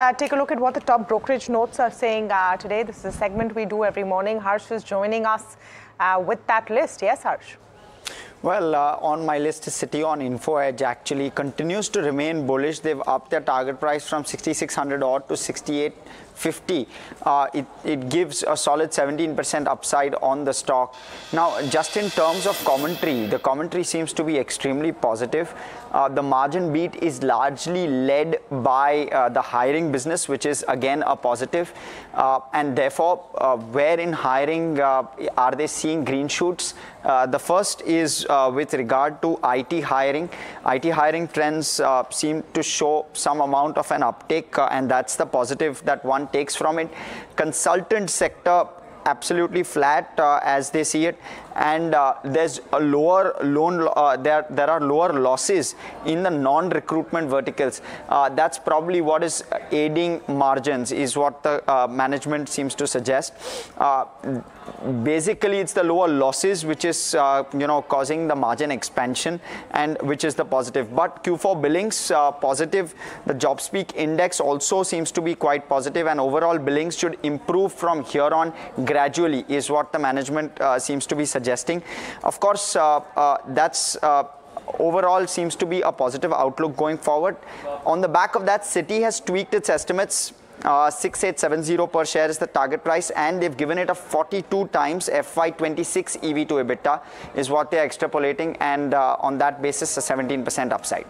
Uh, take a look at what the top brokerage notes are saying uh, today. This is a segment we do every morning. Harsh is joining us uh, with that list. Yes, Harsh. Well, uh, on my list is Citi on Info Edge actually continues to remain bullish. They've upped their target price from 6600 odd to 6850. Uh, it, it gives a solid 17% upside on the stock. Now, just in terms of commentary, the commentary seems to be extremely positive. Uh, the margin beat is largely led by uh, the hiring business, which is again a positive. Uh, and therefore, uh, where in hiring are they seeing green shoots? the first is Uh, with regard to IT hiring. IT hiring trends uh, seem to show some amount of an uptake, uh, and that's the positive that one takes from it. Consultant sector absolutely flat uh, as they see it. And uh, there's a lower loan uh, there there are lower losses in the non recruitment verticals. Uh, that's probably what is aiding margins is what the uh, management seems to suggest. Uh, basically it's the lower losses which is you know causing the margin expansion and which is the positive. But q4 billings positive. The JobSpeak index also seems to be quite positive and overall billings should improve from here on gradually is what the management seems to be suggesting. Of course, uh, uh, that's uh, overall seems to be a positive outlook going forward. On the back of that, Citi has tweaked its estimates. Uh, 6870 per share is the target price and they've given it a 42 times FY26 EV to EBITDA is what they're extrapolating and uh, on that basis a 17% upside.